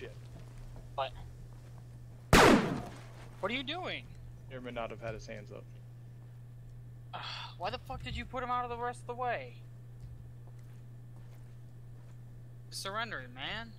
shit. What? What are you doing? Airman may not have had his hands up. Why the fuck did you put him out of the rest of the way? Surrender, man.